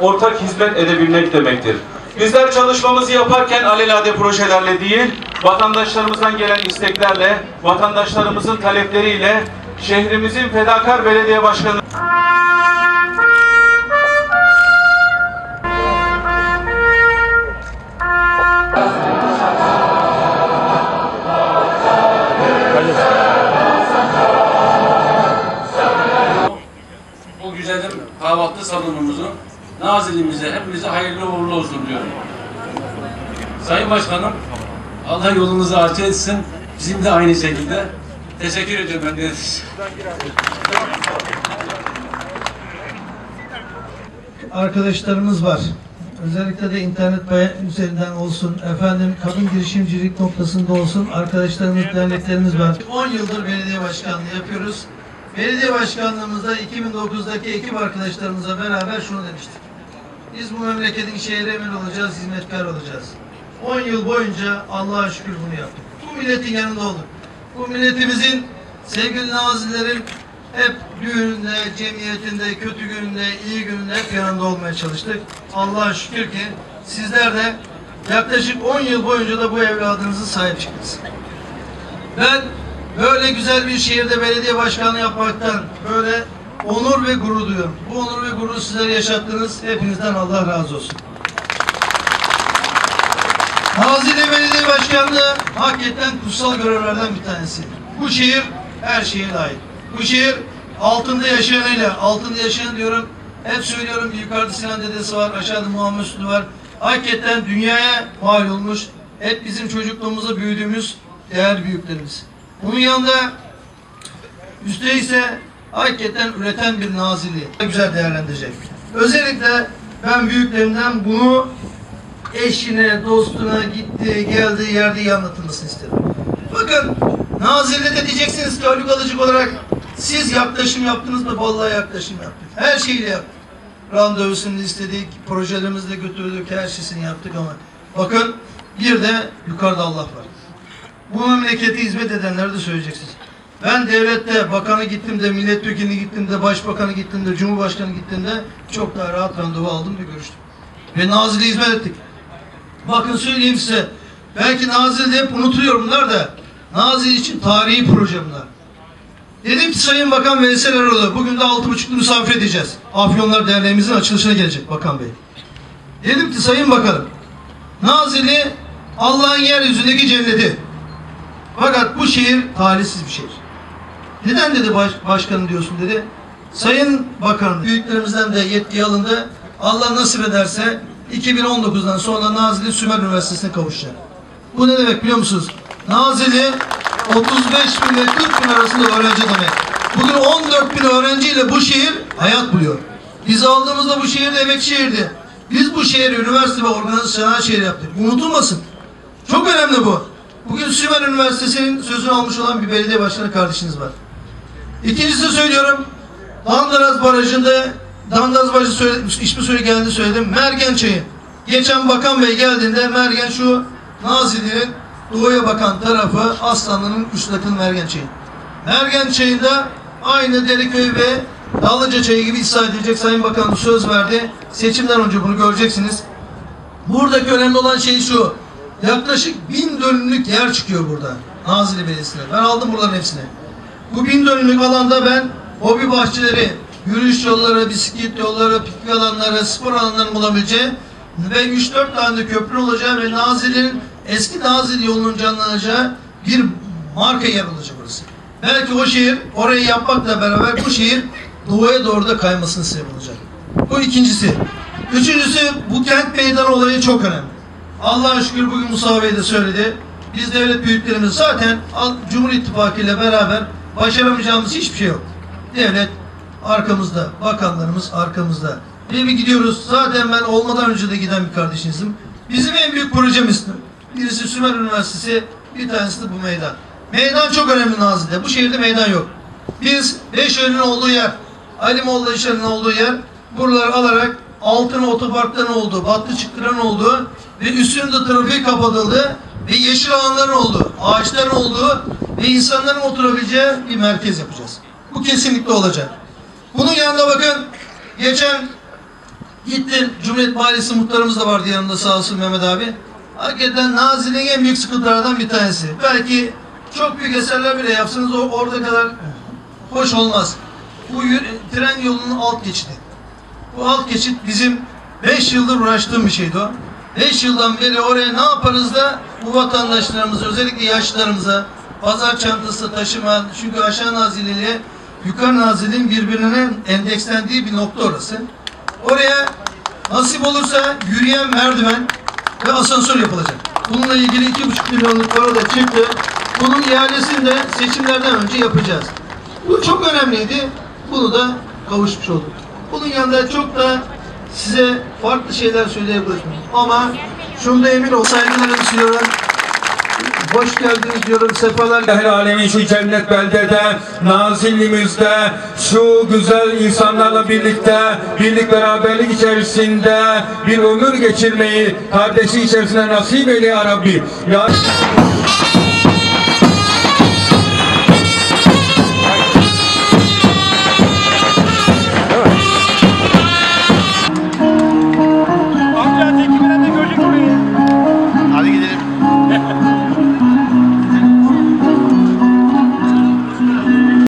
ortak hizmet edebilmek demektir. Bizler çalışmamızı yaparken alelade projelerle değil, vatandaşlarımızdan gelen isteklerle, vatandaşlarımızın talepleriyle şehrimizin fedakar belediye başkanı nazilimize, hepimize hayırlı uğurlu olsun diyorum. Sayın Başkanım, Allah yolunuzu açık etsin. Bizim de aynı şekilde. Teşekkür ediyorum ben de. arkadaşlarımız var. Özellikle de internet üzerinden olsun, efendim kadın girişimcilik noktasında olsun arkadaşlarımız, derneklerimiz var. 10 yıldır belediye başkanlığı yapıyoruz. Belediye başkanlığımızda 2009'daki ekip arkadaşlarımızla beraber şunu demiştik. Biz bu memleketin şehir emir olacağız, hizmetkar olacağız. 10 yıl boyunca Allah'a şükür bunu yaptık. Bu milletin yanında olduk. Bu milletimizin sevgili nazillerin hep düğününde, cemiyetinde, kötü gününde, iyi gününde hep yanında olmaya çalıştık. Allah'a şükür ki sizler de yaklaşık 10 yıl boyunca da bu evladınızı sahip çıktınız. Ben böyle güzel bir şehirde belediye başkanı yapmaktan böyle onur ve gurur duyuyorum. Bu onur ve gururu sizlere yaşattınız. Hepinizden Allah razı olsun. Nazilli Belediye Başkanlığı hakikaten kutsal görevlerden bir tanesi. Bu şehir her şeye layık. Bu şehir altında yaşayanıyla, altında yaşayan diyorum, hep söylüyorum yukarıda Sinan dedesi var, aşağıda Muhammed Sütü var. Hakikaten dünyaya mal olmuş, hep bizim çocukluğumuzda büyüdüğümüz değer büyüklerimiz. Bunun yanında üstte ise hakikaten üreten bir nazili güzel değerlendirecek. Özellikle ben büyüklerimden bunu eşine, dostuna gittiği, geldiği yerde iyi anlatılmasını isterim. Bakın Nazilli'de de diyeceksiniz ki Alıcık olarak siz yaklaşım yaptınız mı? Vallahi yaklaşım yaptık. Her şeyle yaptık. Randevusunu istedik, projelerimizi de götürdük, her şeyini yaptık ama bakın bir de yukarıda Allah var. Bu memlekete hizmet edenler de söyleyeceksiniz. Ben devlette bakanı gittim de, milletvekili gittim de, başbakanı gittim de, cumhurbaşkanı gittim de çok daha rahat randevu aldım ve görüştüm. Ve Nazilli'ye hizmet ettik. Bakın söyleyeyim size. Belki Nazilli'de hep unutuluyor bunlar da. Nazilli için tarihi proje bunlar. Dedim ki Sayın Bakan Veysel Eroğlu bugün de altı buçukta misafir edeceğiz. Afyonlar Derneğimizin açılışına gelecek Bakan Bey. Dedim ki Sayın Bakanım Nazilli Allah'ın yeryüzündeki cenneti. Fakat bu şehir talihsiz bir şehir. Neden dedi baş, başkanım diyorsun dedi. Sayın Bakan büyüklerimizden de yetki alındı. Allah nasip ederse 2019'dan sonra Nazilli Sümer Üniversitesi'ne kavuşacak. Bu ne demek biliyor musunuz? Nazilli 35 bin ve 40 bin arasında öğrenci demek. Bugün 14 bin öğrenciyle bu şehir hayat buluyor. Biz aldığımızda bu şehir emek şehirdi. Biz bu şehri üniversite ve organizasyonel şehir yaptık. Unutulmasın. Çok önemli bu. Bugün Sümer Üniversitesi'nin sözünü almış olan bir belediye başkanı kardeşiniz var. İkincisi söylüyorum. Dandaraz Barajı'nda Dandaraz Barajı söyledim, ismi söyle geldi söyledim. Mergen Çayı. Geçen Bakan Bey geldiğinde Mergen şu Nazilli'nin doğuya bakan tarafı Aslanlı'nın üstündeki Mergen Çayı. Mergen Çayı'nda aynı Deriköy ve Dallıca Çayı gibi ıslah edilecek Sayın Bakan söz verdi. Seçimden önce bunu göreceksiniz. Buradaki önemli olan şey şu. Yaklaşık bin dönümlük yer çıkıyor burada. Nazilli Belediyesi'ne. Ben aldım buraların hepsini. Bu bin dönümlük alanda ben hobi bahçeleri, yürüyüş yolları, bisiklet yolları, piknik alanları, spor alanlarının bulabileceği ve 3-4 tane de köprü olacağı ve Nazilli'nin eski Nazilli yolunun canlanacağı bir marka yer olacak burası. Belki o şehir orayı yapmakla beraber bu şehir doğuya doğru da kaymasını sebep olacak. Bu ikincisi. Üçüncüsü bu kent meydanı olayı çok önemli. Allah'a şükür bugün Musa Bey de söyledi. Biz devlet büyüklerimiz zaten Cumhur İttifakı ile beraber başaramayacağımız hiçbir şey yok. Devlet arkamızda, bakanlarımız arkamızda. Ve bir gidiyoruz. Zaten ben olmadan önce de giden bir kardeşinizim. Bizim en büyük projemiz birisi Sümer Üniversitesi, bir tanesi de bu meydan. Meydan çok önemli Nazilli'de. Bu şehirde meydan yok. Biz Beşören'in olduğu yer, Ali Molla İşler'in olduğu yer buraları alarak altın otoparkların olduğu, battı çıktıran olduğu ve üstünde trafik kapatıldı ve yeşil alanların olduğu, ağaçların olduğu ve insanların oturabileceği bir merkez yapacağız. Bu kesinlikle olacak. Bunun yanında bakın geçen Gittim Cumhuriyet Mahallesi muhtarımız da vardı yanında sağ olsun Mehmet abi. Hakikaten Nazilli'nin en büyük sıkıntılardan bir tanesi. Belki çok büyük eserler bile yapsanız o orada kadar hoş olmaz. Bu tren yolunun alt geçidi. Bu alt geçit bizim 5 yıldır uğraştığım bir şeydi o. 5 yıldan beri oraya ne yaparız da bu vatandaşlarımıza özellikle yaşlılarımıza pazar çantası taşıma çünkü aşağı Nazilli ile yukarı Nazilli'nin birbirine endekslendiği bir nokta orası. Oraya nasip olursa yürüyen merdiven ve asansör yapılacak. Bununla ilgili 2,5 milyonluk para da çıktı. Bunun ihalesini de seçimlerden önce yapacağız. Bu çok önemliydi. Bunu da kavuşmuş olduk. Bunun yanında çok da size farklı şeyler söyleyebilirim. Ama şunda emin ol saygılarımı sunuyorum. Hoş geldiniz diyorum. Sefalar Ehl alemin şu cennet beldede, Nazillimizde, şu güzel insanlarla birlikte, birlik beraberlik içerisinde bir ömür geçirmeyi kardeşi içerisinde nasip eyle ya Rabbi. Ya